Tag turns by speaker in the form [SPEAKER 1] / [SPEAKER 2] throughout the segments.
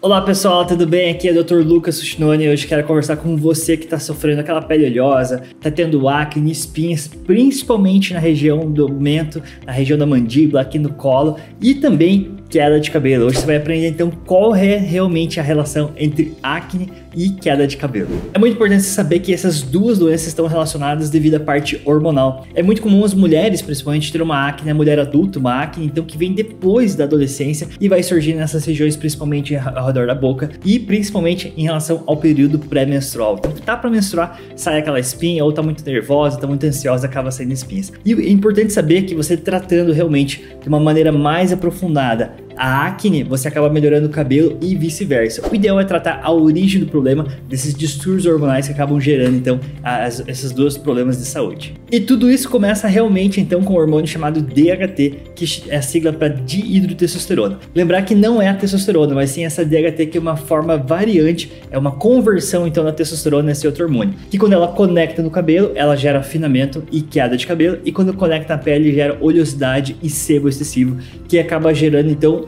[SPEAKER 1] Olá pessoal, tudo bem? Aqui é o Dr. Lucas Sushinoni e hoje quero conversar com você que está sofrendo aquela pele oleosa, está tendo acne, espinhas, principalmente na região do mento, na região da mandíbula, aqui no colo e também queda de cabelo. Hoje você vai aprender então qual é realmente a relação entre acne e queda de cabelo. É muito importante saber que essas duas doenças estão relacionadas devido à parte hormonal. É muito comum as mulheres, principalmente, ter uma acne, a mulher adulta, uma acne, então que vem depois da adolescência e vai surgir nessas regiões, principalmente ao redor da boca e principalmente em relação ao período pré-menstrual. Então, tá para menstruar, sai aquela espinha, ou tá muito nervosa, tá muito ansiosa, acaba saindo espinhas. E é importante saber que você tratando realmente de uma maneira mais aprofundada a acne, você acaba melhorando o cabelo e vice-versa. O ideal é tratar a origem do problema desses distúrbios hormonais que acabam gerando então as, esses dois problemas de saúde. E tudo isso começa realmente então com o hormônio chamado DHT, que é a sigla para dihidrotestosterona. Lembrar que não é a testosterona, mas sim essa DHT que é uma forma variante, é uma conversão então da testosterona nesse outro hormônio. Que quando ela conecta no cabelo, ela gera afinamento e queda de cabelo, e quando conecta na pele, gera oleosidade e sebo excessivo, que acaba gerando então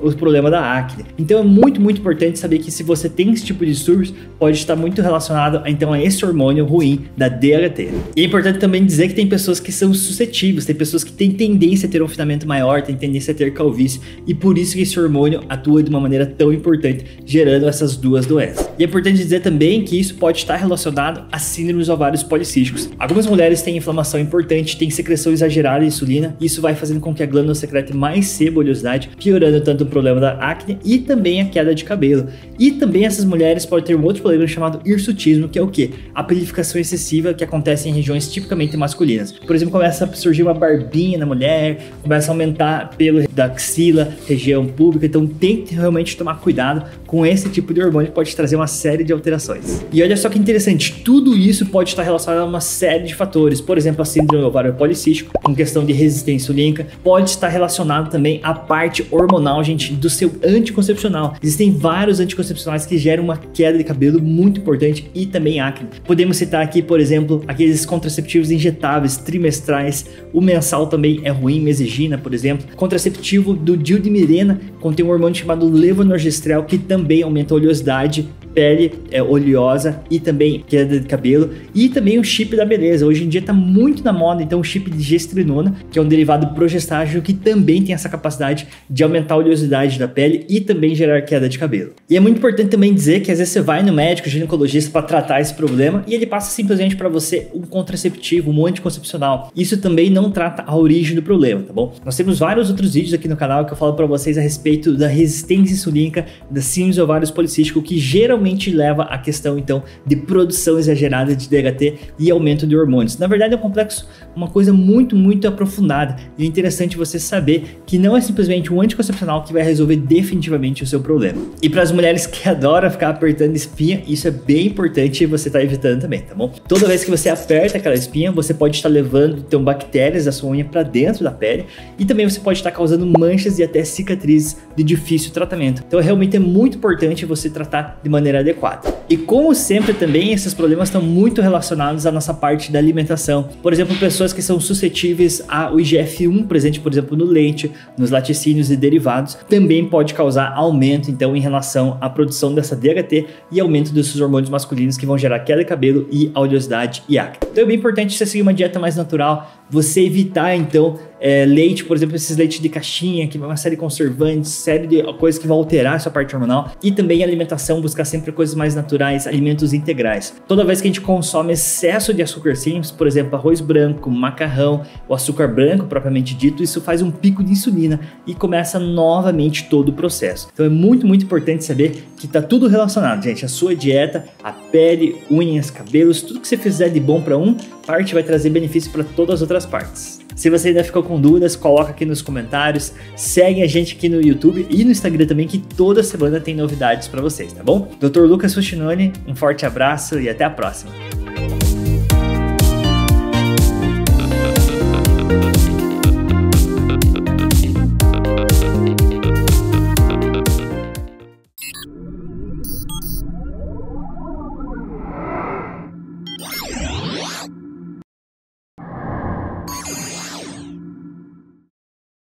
[SPEAKER 1] o problema da acne. Então é muito, muito importante saber que se você tem esse tipo de distúrbios, pode estar muito relacionado então a esse hormônio ruim da DHT. E é importante também dizer que tem pessoas que são suscetíveis, tem pessoas que têm tendência a ter um afinamento maior, têm tendência a ter calvície, e por isso que esse hormônio atua de uma maneira tão importante, gerando essas duas doenças. E é importante dizer também que isso pode estar relacionado a síndromes ovários policísticos. Algumas mulheres têm inflamação importante, têm secreção exagerada de insulina, e isso vai fazendo com que a glândula secrete mais sebo oleosidade, piorando tanto problema da acne e também a queda de cabelo. E também essas mulheres podem ter um outro problema chamado hirsutismo, que é o que? A pelificação excessiva que acontece em regiões tipicamente masculinas. Por exemplo, começa a surgir uma barbinha na mulher, começa a aumentar pelo da axila, região pública, então tem que realmente tomar cuidado com esse tipo de hormônio que pode trazer uma série de alterações. E olha só que interessante, tudo isso pode estar relacionado a uma série de fatores, por exemplo, a síndrome ovário policístico, com questão de resistência insulínica, pode estar relacionado também à parte hormonal, gente, do seu anticoncepcional. Existem vários anticoncepcionais que geram uma queda de cabelo muito importante e também acne. Podemos citar aqui, por exemplo, aqueles contraceptivos injetáveis trimestrais. O mensal também é ruim, mesigina, por exemplo. Contraceptivo do dildimirena contém um hormônio chamado levonorgestrel que também aumenta a oleosidade pele é, oleosa e também queda de cabelo e também o chip da beleza. Hoje em dia está muito na moda então o chip de gestrinona, que é um derivado progestágeno que também tem essa capacidade de aumentar a oleosidade da pele e também gerar queda de cabelo. E é muito importante também dizer que às vezes você vai no médico ginecologista para tratar esse problema e ele passa simplesmente para você um contraceptivo, um anticoncepcional. Isso também não trata a origem do problema, tá bom? Nós temos vários outros vídeos aqui no canal que eu falo para vocês a respeito da resistência insulínica, da síndrome ovários policístico, que geralmente leva à questão então de produção exagerada de DHT e aumento de hormônios. Na verdade é um complexo, uma coisa muito, muito aprofundada e é interessante você saber que não é simplesmente um anticoncepcional que vai resolver definitivamente o seu problema. E para as mulheres que adoram ficar apertando espinha, isso é bem importante você estar tá evitando também, tá bom? Toda vez que você aperta aquela espinha, você pode estar levando então bactérias da sua unha para dentro da pele e também você pode estar causando manchas e até cicatrizes de difícil tratamento. Então realmente é muito importante você tratar de maneira adequada. E como sempre também esses problemas estão muito relacionados à nossa parte da alimentação. Por exemplo, pessoas que são suscetíveis ao IGF-1 presente, por exemplo, no leite, nos laticínios e derivados, também pode causar aumento então em relação à produção dessa DHT e aumento desses hormônios masculinos que vão gerar queda de cabelo e oleosidade e acne. Então é bem importante você seguir uma dieta mais natural, você evitar então é, leite, por exemplo, esses leites de caixinha, que vai uma série de conservantes, série de coisas que vão alterar a sua parte hormonal, e também alimentação, buscar sempre coisas mais naturais, alimentos integrais. Toda vez que a gente consome excesso de açúcar simples, por exemplo, arroz branco, macarrão, o açúcar branco propriamente dito, isso faz um pico de insulina e começa novamente todo o processo. Então é muito, muito importante saber que está tudo relacionado, gente. A sua dieta, a pele, unhas, cabelos, tudo que você fizer de bom para um parte vai trazer benefício para todas as outras partes. Se você ainda ficou com dúvidas, coloca aqui nos comentários. Segue a gente aqui no YouTube e no Instagram também, que toda semana tem novidades para vocês, tá bom? Dr. Lucas Fuchinoni, um forte abraço e até a próxima.